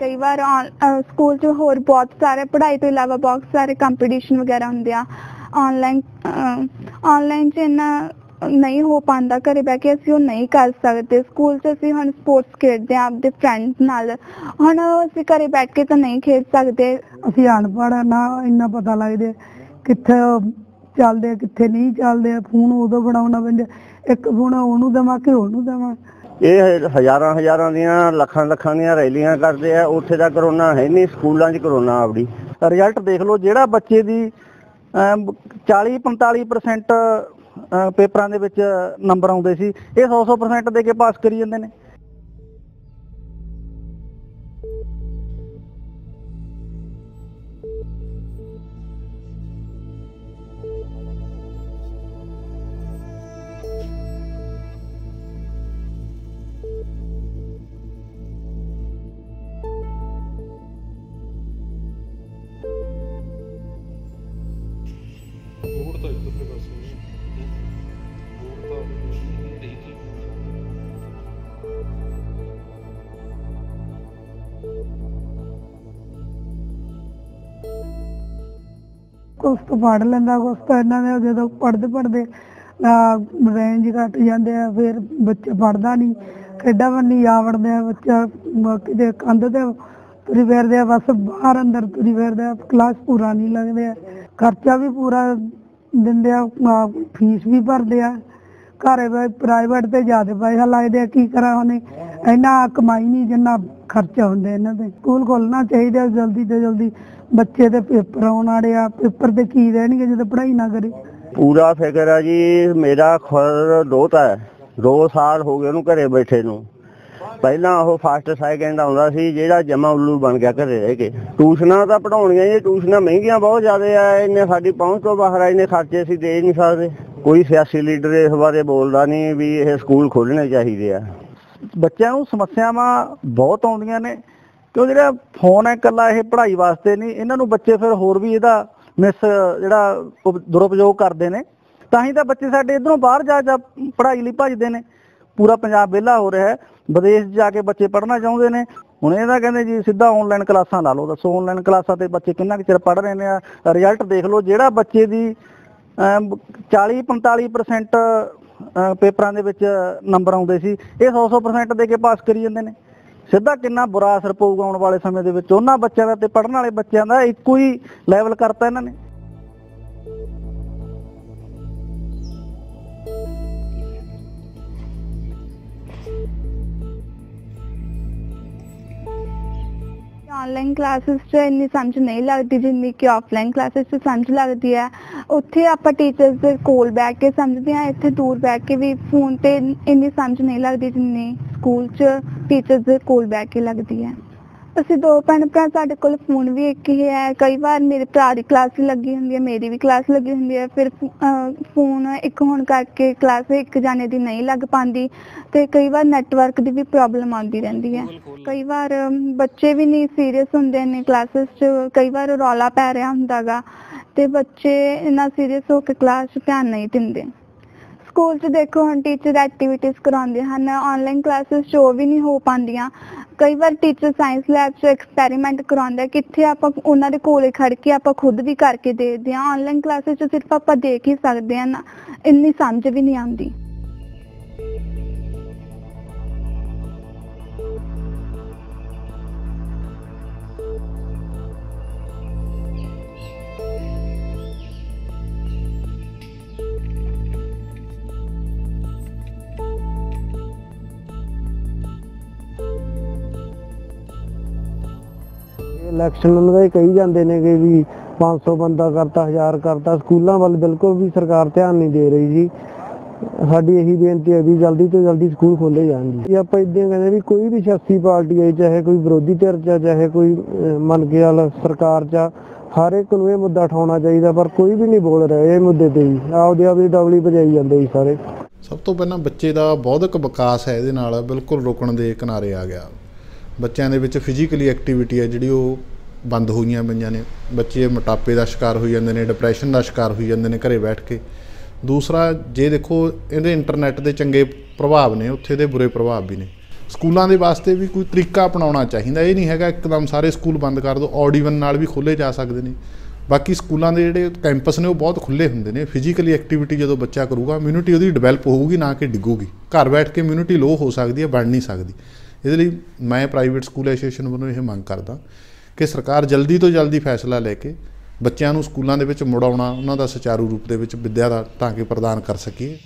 ਕਈ ਵਾਰ ਸਕੂਲ 'ਚ ਹੋਰ ਬਹੁਤ ਸਾਰੇ ਪੜ੍ਹਾਈ ਤੋਂ ਇਲਾਵਾ ਬਹੁਤ ਸਾਰੇ ਕੰਪੀਟੀਸ਼ਨ ਵਗੈਰਾ ਹੁੰਦੇ ਆ। ਆਨਲਾਈਨ ਆਨਲਾਈਨ 'ਚ ਇੰਨਾ ਨਹੀਂ ਹੋ ਪਾਉਂਦਾ ਘਰੇ ਬਹਿ ਕੇ ਅਸੀਂ ਉਹ ਨਹੀਂ ਕਰ ਸਕਦੇ। ਸਕੂਲ 'ਚ ਅਸੀਂ ਹੁਣ ਸਪੋਰਟਸ ਖੇਡਦੇ ਆ ਆਪਦੇ ਫਰੈਂਡਸ ਨਾਲ। ਹੁਣ ਅਸੀਂ ਘਰੇ ਬੈਠ ਕੇ ਤਾਂ ਨਹੀਂ ਖੇਡ ਸਕਦੇ। ਅਸੀਂ ਅਨਪੜ੍ਹ ਆ, ਨਾ ਇੰਨਾ ਪਤਾ ਲੱਗਦੇ ਕਿੱਥੇ ਉਹ ਚੱਲਦੇ ਆ, ਕਿੱਥੇ ਨਹੀਂ ਚੱਲਦੇ ਫੋਨ ਉਦੋਂ ਬਣਾਉਣਾ ਪੈਂਦਾ। ਇੱਕ ਫੋਨ ਉਹਨੂੰ ਦੇਵਾਂ ਕਿ ਉਹਨੂੰ ਦੇਵਾਂ। ਇਹ ਹਜ਼ਾਰਾਂ ਹਜ਼ਾਰਾਂ ਦੀਆਂ ਲੱਖਾਂ ਲੱਖਾਂ ਦੀਆਂ ਰੈਲੀਆਂ ਕਰਦੇ ਆ। ਉੱਥੇ ਦਾ ਕਰੋਨਾ ਹੈ ਨਹੀਂ ਸਕੂਲਾਂ 'ਚ ਕਰੋਨਾ ਆਵੜੀ ਰਿਜ਼ਲਟ ਦੇਖ ਲਓ ਜਿਹੜਾ ਬੱਚੇ ਦੀ 40 45% ਅਮ, ਪੇਪਰਾਂ ਦੇ ਵਿੱਚ ਨੰਬਰ ਆਉਂਦੇ ਸੀ ਇਹ 100 100% ਦੇ ਕੇ ਪਾਸ ਕਰੀ ਜਾਂਦੇ ਨੇ। ਬੋਰਡ ਤਾਂ ਇੱਧਰਲੇ ਪਾਸੇ ਨੇ ਬੋਰਡ ਤਾਂ ਤੋਂ ਪੜ ਲੈਂਦਾ, ਕੁਛ ਤੋਂ ਇਹਨਾਂ ਦੇ ਜਦੋਂ ਪੜਦੇ ਪੜਦੇ ਰੇਂਜ ਘਟ ਜਾਂਦੇ ਆ, ਫਿਰ ਬੱਚਾ ਪੜਦਾ ਨਹੀਂ। ਖੇਡਾਂ ਵੱਲ ਨਹੀਂ ਆਵੜਦੇ ਆ, ਬੱਚਾ ਮ- ਕਿਤੇ ਕੰਧ ਤੇ ਤੁਰੀ ਫਿਰਦੇ ਆ, ਬਸ ਬਾਹਰ ਅੰਦਰ ਤੁਰੀ ਫਿਰਦੇ ਆ ਕਲਾਸ ਪੂਰਾ ਨਹੀਂ ਲੱਗਦੇ ਆ। ਖਰਚਾ ਵੀ ਪੂਰਾ ਦਿੰਦੇ ਆ ਆ, ਫੀਸ ਵੀ ਭਰਦੇ ਆ। ਘਰੇ ਪ੍ਰਾਈਵੇਟ ਤੇ ਜ਼ਿਆਦਾ ਪੈਸਾ ਲੱਗਦੇ ਆ ਕੀ ਕਰਾਂ ਉਹਨੇ ਇੰਨਾ ਕਮਾਈ ਨਹੀਂ ਜਿੰਨਾ ਖਰਚਾ ਹੁੰਦਾ ਇਹਨਾਂ ਤੇ ਸਕੂਲ ਖੋਲਣਾ ਚਾਹੀਦਾ ਜਲਦੀ ਤੋਂ ਜਲਦੀ। ਬੱਚੇ ਦੇ ਪੇਪਰ ਆਉਣ ਵਾਲੇ ਆ ਪੇਪਰ ਤੇ ਕੀ ਰਹਿਣਗੇ ਜਦੋਂ ਪੜ੍ਹਾਈ ਨਾ ਕਰੇ? ਪੂਰਾ ਫਿਕਰ ਆ ਜੀ ਮੇਰਾ ਖੁਦ ਦੋਤਾ ਹੈ। 2 ਸਾਲ ਹੋ ਗਏ ਉਹਨੂੰ ਘਰੇ ਬੈਠੇ ਨੂੰ। ਪਹਿਲਾਂ ਉਹ ਫਸਟ ਸੈਕਿੰਡ ਆਉਂਦਾ ਸੀ, ਜਿਹੜਾ ਜਮਾ ਉੱਲੂ ਬਣ ਗਿਆ ਘਰੇ ਰਹਿ ਕੇ। ਟਿਊਸ਼ਨਾਂ ਤਾਂ ਪੜਾਉਣੀਆਂ ਜੀ ਟਿਊਸ਼ਨਾਂ ਮਹਿੰਗੀਆਂ ਬਹੁਤ ਜ਼ਿਆਦਾ ਆ, ਇੰਨੇ ਸਾਡੀ ਪਹੁੰਚ ਤੋਂ ਬਾਹਰ ਆ, ਇੰਨੇ ਖਰਚੇ ਅਸੀਂ ਦੇ ਨਹੀਂ ਸਕਦੇ। ਕੋਈ ਸਿਆਸੀ ਲੀਡਰ ਇਸ ਬਾਰੇ ਬੋਲਦਾ ਨਹੀਂ ਵੀ ਇਹ ਸਕੂਲ ਖੋਲਣੇ ਚਾਹੀਦੇ ਆ। ਬੱਚਿਆਂ ਨੂੰ ਸਮੱਸਿਆਵਾਂ ਬਹੁਤ ਆਉਂਦੀਆਂ ਨੇ, ਕਿਉਂ ਜਿਹੜਾ ਫੋਨ ਹੈ ਇਕੱਲਾ ਇਹ ਪੜ੍ਹਾਈ ਵਾਸਤੇ ਨਹੀਂ, ਇਹਨਾਂ ਨੂੰ ਬੱਚੇ ਫਿਰ ਹੋਰ ਵੀ ਇਹਦਾ ਮਿਸ ਜਿਹੜਾ ਉਪ- ਦੁਰਉਪਯੋਗ ਕਰਦੇ ਨੇ। ਤਾਂ ਹੀ ਤਾਂ ਬੱਚੇ ਸਾਡੇ ਇਧਰੋਂ ਬਾਹਰ ਜਾ ਜਾ ਪੜ੍ਹਾਈ ਲਈ ਭੱਜਦੇ ਨੇ। ਪੂਰਾ ਪੰਜਾਬ ਵਿਹਲਾ ਹੋ ਰਿਹਾ ਹੈ। ਵਿਦੇਸ਼ ਜਾ ਕੇ ਬੱਚੇ ਪੜ੍ਹਨਾ ਚਾਹੁੰਦੇ ਨੇ। ਹੁਣ ਇਹ ਤਾਂ ਕਹਿੰਦੇ ਜੀ ਸਿੱਧਾ ਆਨਲਾਈਨ ਕਲਾਸਾਂ ਲਾ ਲਓ। ਦੱਸੋ ਆਨਲਾਈਨ ਕਲਾਸਾਂ ਤੇ ਬੱਚੇ ਕਿੰਨਾ ਕੁ ਚਿਰ ਪੜ੍ਹ ਰਹੇ ਨੇ? ਰਿਜ਼ਲਟ ਦੇਖ ਲਓ। ਜਿਹੜਾ ਬੱਚੇ ਦੀ 40 45% ਅਮ, ਪੇਪਰਾਂ ਦੇ ਵਿੱਚ ਨੰਬਰ ਆਉਂਦੇ ਸੀ ਇਹ 100 100% ਦੇ ਕੇ ਪਾਸ ਕਰੀ ਜਾਂਦੇ ਨੇ। ਸਿੱਧਾ ਕਿੰਨਾ ਬੁਰਾ ਅਸਰ ਪਊਗਾ ਆਉਣ ਵਾਲੇ ਸਮੇਂ ਦੇ ਵਿੱਚ। ਉਹਨਾਂ ਬੱਚਿਆਂ ਦਾ ਤੇ ਪੜਨ ਵਾਲੇ ਬੱਚਿਆਂ ਦਾ ਇੱਕੋ ਹੀ ਲੈਵਲ ਕਰਤਾ ਇਹਨਾਂ ਨੇ। ਆਨਲਾਈਨ ਕਲਾਸਿਸ 'ਚ ਇੰਨੀ ਸਮਝ ਨਹੀਂ ਲੱਗਦੀ, ਜਿੰਨੀ ਕਿ ਆਫਲਾਈਨ ਕਲਾਸਿਸ 'ਚ ਸਮਝ ਲੱਗਦੀ ਹੈ। ਉੱਥੇ ਆਪਾਂ ਟੀਚਰਸ ਦੇ ਕੋਲ ਬੈਠ ਕੇ ਸਮਝਦੇ ਹਾਂ, ਇੱਥੇ ਦੂਰ ਬੈਠ ਕੇ ਵੀ ਫੋਨ ਤੇ ਇੰਨੀ ਸਮਝ ਨਹੀਂ ਲੱਗਦੀ ਜਿੰਨੀ ਸਕੂਲ 'ਚ ਟੀਚਰਸ ਦੇ ਕੋਲ ਬੈਠ ਕੇ ਲੱਗਦੀ ਹੈ। ਅਸੀਂ ਦੋ ਭੈਣ ਭਰਾ ਸਾਡੇ ਕੋਲ ਫੋਨ ਵੀ ਇੱਕ ਹੀ ਹੈ। ਕਈ ਵਾਰ ਮੇਰੇ ਭਰਾ ਦੀ ਕਲਾਸ ਵੀ ਲੱਗੀ ਹੁੰਦੀ ਹੈ ਮੇਰੀ ਵੀ ਕਲਾਸ ਲੱਗੀ ਹੁੰਦੀ ਹੈ। ਫਿਰ ਫੋਨ ਇੱਕ ਹੋਣ ਕਰਕੇ ਕਲਾਸ ਇੱਕ ਜਾਣੇ ਦੀ ਨਹੀਂ ਲੱਗ ਪਾਉਂਦੀ ਤੇ ਕਈ ਵਾਰ ਨੈਟਵਰਕ ਦੀ ਵੀ ਪ੍ਰੋਬਲਮ ਆਉਂਦੀ ਰਹਿੰਦੀ ਹੈ। ਕਈ ਵਾਰ ਬੱਚੇ ਵੀ ਨਹੀਂ ਸੀਰੀਅਸ ਹੁੰਦੇ ਨੇ ਕਲਾਸਿਸ 'ਚ। ਕਈ ਵਾਰ ਰੌਲਾ ਪੈ ਰਿਹਾ ਹੁੰਦਾਗਾ ਤੇ ਬੱਚੇ ਇੰਨਾ ਸੀਰੀਅਸ ਹੋ ਕੇ ਕਲਾਸ 'ਚ ਧਿਆਨ ਨਹੀਂ ਦਿੰਦੇ। ਸਕੂਲ 'ਚ ਦੇਖੋ ਹੁਣ ਟੀਚਰ ਐਕਟੀਵਿਟੀਜ਼ ਕਰਾਉਂਦੇ ਹਨ। ਆਨਲਾਈਨ ਕਲਾਸਿਸ ਉਹ ਵੀ ਨਹੀਂ ਹੋ ਪਾਉਂਦੀਆਂ। ਕਈ ਵਾਰ ਟੀਚਰ ਸਾਇੰਸ ਲੈਬ 'ਚ ਐਕਸਪੈਰੀਮੈਂਟ ਕਰਾਉਂਦਾ ਕਿੱਥੇ ਆਪਾਂ ਉਹਨਾਂ ਦੇ ਕੋਲੇ ਖੜ ਕੇ ਆਪਾਂ ਖੁਦ ਵੀ ਕਰਕੇ ਦੇਖਦੇ ਹਾਂ। ਆਨਲਾਈਨ ਕਲਾਸਿਸ 'ਚ ਸਿਰਫ ਆਪਾਂ ਦੇਖ ਹੀ ਸਕਦੇ ਹਾਂ ਨਾ। ਇੰਨੀ ਸਮਝ ਵੀ ਨਹੀਂ ਆਉਂਦੀ। ਇਲੈਕਸ਼ਨ ਦਾ ਕਹੀ ਜਾਂਦੇ ਨੇ ਕਿ ਵੀ 500 ਬੰਦਾ ਕਰਤਾ 1000 ਕਰਤਾ। ਸਕੂਲਾਂ ਵੱਲ ਬਿਲਕੁਲ ਵੀ ਸਰਕਾਰ ਧਿਆਨ ਨਹੀਂ ਦੇ ਰਹੀ ਜੀ। ਸਾਡੀ ਇਹੀ ਬੇਨਤੀ ਹੈ ਵੀ ਜਲਦੀ ਤੋਂ ਜਲਦੀ ਸਕੂਲ ਖੋਲੇ ਜਾਣ ਜੀ। ਆਪਾਂ ਇਦਾਂ ਕਹਿੰਦੇ ਵੀ ਕੋਈ ਵੀ ਸਿਆਸੀ ਪਾਰਟੀ ਹੈ, ਚਾਹੇ ਕੋਈ ਵਿਰੋਧੀ ਧਿਰ ਚ ਚਾਹੇ ਕੋਈ ਮੰਨ ਕੇ ਚੱਲ ਸਰਕਾਰ ਚ ਹਰ ਇੱਕ ਨੂੰ ਇਹ ਮੁੱਦਾ ਉਠਾਉਣਾ ਚਾਹੀਦਾ, ਪਰ ਕੋਈ ਵੀ ਨਹੀਂ ਬੋਲ ਰਿਹਾ ਇਹ ਮੁੱਦੇ ਤੇ ਜੀ। ਆਪਦੇ ਆਪਦੀ ਡਬਲੀ ਵਜਾਈ ਜਾਂਦੇ ਜੀ ਸਾਰੇ। ਸਭ ਤੋਂ ਪਹਿਲਾਂ ਬੱਚੇ ਦਾ ਬੌਧਿਕ ਵਿਕਾਸ ਹੈ ਇਹਦੇ ਨਾਲ, ਬਿਲਕੁਲ ਰੁਕਣ ਦੇ ਕਿਨਾਰੇ ਆ ਗਿਆ। ਬੱਚਿਆਂ ਦੇ ਵਿੱਚ ਫਿਜ਼ੀਕਲੀ ਐਕਟੀਵਿਟੀ ਹੈ ਜਿਹੜੀ ਉਹ ਬੰਦ ਹੋਈਆਂ ਪਈਆਂ ਨੇ। ਬੱਚੇ ਮੋਟਾਪੇ ਦਾ ਸ਼ਿਕਾਰ ਹੋਈ ਜਾਂਦੇ ਨੇ ਡਿਪਰੈਸ਼ਨ ਦਾ ਸ਼ਿਕਾਰ ਹੋਈ ਜਾਂਦੇ ਨੇ ਘਰੇ ਬੈਠ ਕੇ। ਦੂਸਰਾ, ਜੇ ਦੇਖੋ ਇਹਦੇ ਇੰਟਰਨੈਟ ਦੇ ਚੰਗੇ ਪ੍ਰਭਾਵ ਨੇ, ਉੱਥੇ ਦੇ ਬੁਰੇ ਪ੍ਰਭਾਵ ਵੀ ਨੇ। ਸਕੂਲਾਂ ਦੇ ਵਾਸਤੇ ਵੀ ਕੋਈ ਤਰੀਕਾ ਅਪਣਾਉਣਾ ਚਾਹੀਦਾ। ਇਹ ਨਹੀਂ ਹੈਗਾ ਇੱਕਦਮ ਸਾਰੇ ਸਕੂਲ ਬੰਦ ਕਰ ਦਿਓ ਔਡ ਨਾਲ ਵੀ ਖੋਲੇ ਜਾ ਸਕਦੇ ਨੇ। ਬਾਕੀ ਸਕੂਲਾਂ ਦੇ ਜਿਹੜੇ ਕੈਂਪਸ ਨੇ, ਉਹ ਬਹੁਤ ਖੁੱਲੇ ਹੁੰਦੇ ਨੇ। ਫਿਜ਼ੀਕਲੀ ਐਕਟੀਵਿਟੀ ਜਦੋਂ ਬੱਚਾ ਕਰੂਗਾ ਇਮਿਊਨਿਟੀ ਉਹਦੀ ਡਿਵੈਲਪ ਹੋਊਗੀ, ਨਾ ਕਿ ਡਿੱਗੂਗੀ। ਘਰ ਬੈਠ ਕੇ ਇਮਿਊਨਿਟੀ ਲੋ ਹੋ ਸਕਦੀ ਹੈ, ਬਣ ਨਹੀਂ ਸਕਦੀ। ਇਹਦੇ ਲਈ ਮੈਂ ਪ੍ਰਾਈਵੇਟ ਸਕੂਲ ਐਸੋਸੀਏਸ਼ਨ ਵੱਲੋਂ ਇਹ ਮੰਗ ਕਰਦਾ ਕਿ ਸਰਕਾਰ ਜਲਦੀ ਤੋਂ ਜਲਦੀ ਫੈਸਲਾ ਲੈ ਕੇ ਬੱਚਿਆਂ ਨੂੰ ਸਕੂਲਾਂ ਦੇ ਵਿੱਚ ਮੁੜਾਉਣਾ ਉਹਨਾਂ ਦਾ ਸੁਚਾਰੂ ਰੂਪ ਦੇ ਵਿੱਚ ਵਿੱਦਿਆ ਦਾ ਟਾਂਕੇ ਪ੍ਰਦਾਨ ਕਰ ਸਕੀਏ।